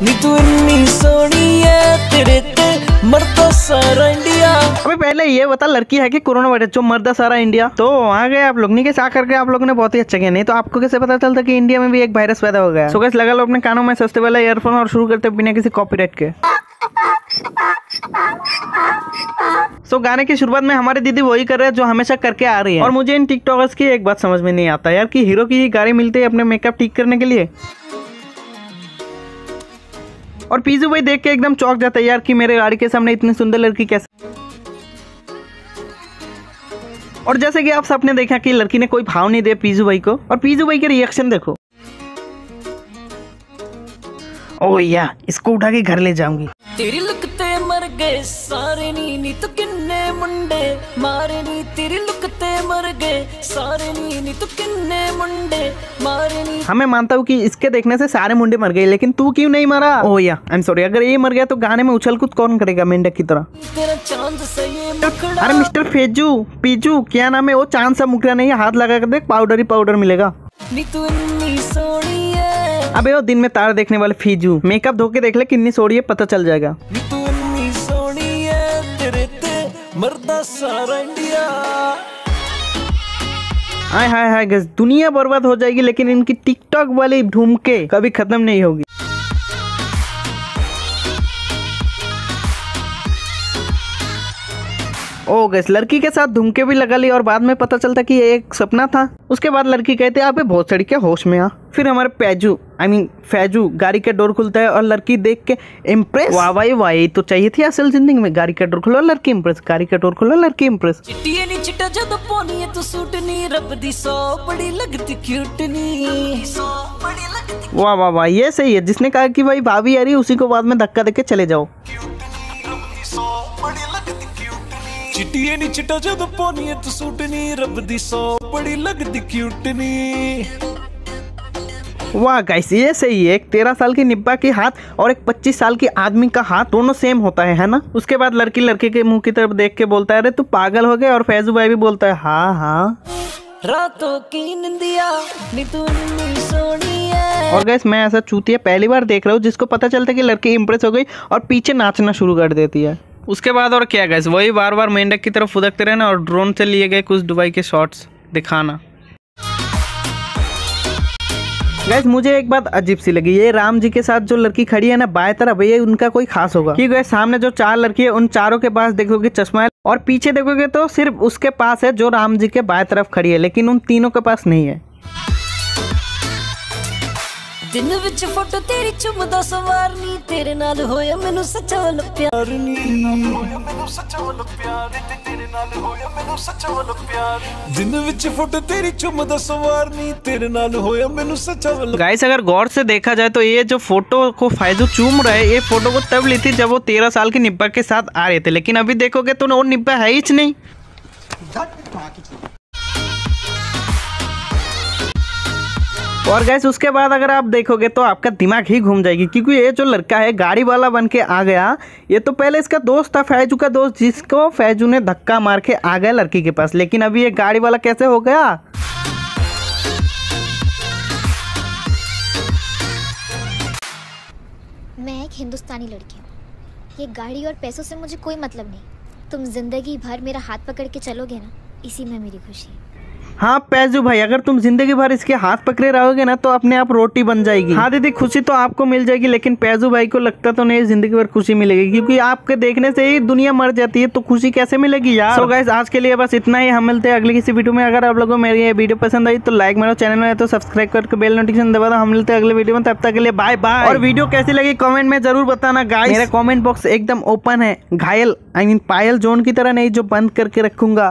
तू है ते मरता अबे पहले ये बता लड़की है कि कोरोना वायरस जो मर्दा सारा इंडिया? तो आ गए आप लोग नहीं के साथ करके आप लोगों ने बहुत ही अच्छा किया नहीं तो आपको कैसे पता चलता कि इंडिया में भी एक वायरस पैदा हो गया सो लगा लो अपने कानों में सस्ते वाला ईयरफोन और शुरू करते बिना किसी कॉपीराइट के। सो so, गाने की शुरुआत में हमारे दीदी वही कर रहे हैं जो हमेशा करके आ रही है। और मुझे इन टिकटॉकर्स की एक बात समझ में नहीं आता यार कि हीरो की गाड़ी मिलती है अपने मेकअप ठीक करने के लिए। और पीजू भाई देख के एकदम चौक जाता है यार कि मेरे गाड़ी के सामने इतनी सुंदर लड़की कैसे और जैसे कि आप सबने देखा कि लड़की ने कोई भाव नहीं दिया पीजू भाई को, और पीजू भाई के रिएक्शन देखो। ओ या इसको उठा के घर ले जाऊँगी। तेरी लुक ते मर गए सारे नी नी तो किन्ने मुंडे? मारे नी तेरी लुक ते मर गए सारे नी नी तो किन्ने मुंडे मारे हाँ मैं मानता हूँ कि इसके देखने से सारे मुंडे मर गए लेकिन तू क्यों नहीं मरा? ओ या आई एम सॉरी अगर ये मर गया तो गाने में उछल कूद कौन करेगा मेंढक की तरह? तेरा चाँद से ये मुखड़ा। अरे मिस्टर फेजू पीजू क्या नाम है? वो चाँद सा मुकरा नहीं हाथ लगा कर देख पाउडर ही पाउडर मिलेगा। नी तू इन्नी सोनी है। अबे वो दिन में तार देखने वाले फीजू मेकअप धो के देख ले कितनी सोड़ी है पता चल जाएगा। नी तू इन्नी सोनी है तेरे ते मरदा सारा इंडिया। हाय हाय हाय दुनिया बर्बाद हो जाएगी, लेकिन इनकी टिकटॉक वाली ढूमके कभी खत्म नहीं होगी। ओ गैस लड़की के साथ धुमके भी लगा ली और बाद में पता चलता कि ये एक सपना था। उसके बाद लड़की कहते आप बहुत सड़ी के होश में आ फिर हमारे पैजू आई मीन फैजू गाड़ी का डोर खुलता है और लड़की देख के इम्प्रेस वाह भाई वाह तो चाहिए थी असल ज़िंदगी में। गाड़ी का डोर खुलो लड़की इम्प्रेस गाड़ी का डोर खुलो लड़की इम्प्रेस चिट्टिए नी चिट्टा जद पोनी है तू सूट नी रब दी सो बड़ी लगती क्यूट नी सो बड़ी लगती वाह वाह वाह ये सही है। जिसने कहा कि भाई भाभी आ रही उसी को बाद में धक्का देके चले जाओ। चिट्टिए नी चिट्टा जद पोनी है तू सूट नी रब दी सो बड़ी लगती क्यूट नी। वाह गाइस ये सही है एक तेरह साल की निब्बा की हाथ और एक पच्चीस साल की आदमी का हाथ दोनों सेम होता है है ना? उसके बाद लड़की लड़के के मुँह की तरफ़ देख के बोलता है अरे तू पागल हो गया और फैजू भाई भी बोलता है हाँ हाँ। रातों की निंदिया और गैस मैं ऐसा चूतिया पहली बार देख रहा हूँ जिसको पता चलता है कि लड़की इंप्रेस हो गई और पीछे नाचना शुरू कर देती है। उसके बाद और क्या गैस वही बार बार मेंढक की तरफ़ फुदकते रहना और ड्रोन से लिए गए कुछ दुबई के शॉट्स दिखाना। गैस मुझे एक बात अजीब सी लगी। ये राम जी के साथ जो लड़की खड़ी है ना, बाएँ तरफ़, ये उनका कोई खास होगा? कि गैस सामने जो चार लड़की है, उन चारों के पास देखोगे चश्मा है और पीछे देखोगे तो सिर्फ़ उसके पास है जो राम जी के बाएँ तरफ़ खड़ी है, लेकिन उन तीनों के पास नहीं है। ਦਿਨ ਵਿੱਚ ਫੋਟੋ ਤੇਰੀ ਚੁੰਮਦਾ ਸਵਾਰਨੀ ਤੇਰੇ ਨਾਲ ਹੋਇਆ ਮੈਨੂੰ ਸੱਚਾ ਵੱਲ ਪਿਆਰ ਨੀ ਮੈਨੂੰ ਸੱਚਾ ਵੱਲ ਪਿਆਰ ਤੇ ਤੇਰੇ ਨਾਲ ਹੋਇਆ ਮੈਨੂੰ ਸੱਚਾ ਵੱਲ ਪਿਆਰ ਦਿਨ ਵਿੱਚ ਫੋਟੋ ਤੇਰੀ ਚੁੰਮਦਾ ਸਵਾਰਨੀ ਤੇਰੇ ਨਾਲ ਹੋਇਆ ਮੈਨੂੰ ਸੱਚਾ ਵੱਲ गाइस अगर गौर से देखा जाए तो ये जो फोटो को फायदू चूम रहे ये फोटो को तब ली थी जब वो तेरह साल की निब्बा के साथ आ रहे थे लेकिन अभी देखोगे तो वो निब्बा है ही नहीं और गैस उसके बाद अगर आप देखोगे तो आपका दिमाग ही घूम जाएगी, क्योंकि ये जो लड़का है, गाड़ी वाला बन के आ गया, ये तो पहले इसका दोस्त था, फैजू का दोस्त, जिसको फैजू ने धक्का मार के आ गया लड़की के पास। लेकिन अभी ये गाड़ी वाला कैसे हो गया? मैं एक हिंदुस्तानी लड़की हूँ। ये गाड़ी और पैसों से मुझे कोई मतलब नहीं। तुम ज़िंदगी भर मेरा हाथ पकड़ के चलोगे ना, इसी में मेरी खुशी है। हाँ पैजू भाई, अगर तुम ज़िंदगी भर इसके हाथ पकड़े रहोगे ना तो अपने आप रोटी बन जाएगी। हाँ दीदी, खुशी तो आपको मिल जाएगी, लेकिन पैजू भाई को लगता तो नहीं ज़िंदगी भर खुशी मिलेगी, क्योंकि आपके देखने से ही दुनिया मर जाती है तो खुशी कैसे मिलेगी यार? सो गाइस आज के लिए बस इतना ही। हम मिलते हैं अगली किसी वीडियो में। अगर आप लोगों को मेरी ये वीडियो पसंद आई तो लाइक मारो चैनल में तो सब्सक्राइब करके बेल नोटिफिकेशन दबा दो। हम मिलते हैं अगले वीडियो में। तब तक के लिए बाय बाय और वीडियो कैसी लगी कमेंट में ज़रूर बताना गाइस मेरा कमेंट बॉक्स एकदम ओपन है, घायल आई मीन पायल जोन की तरह नहीं, जो बंद करके रखूँगा।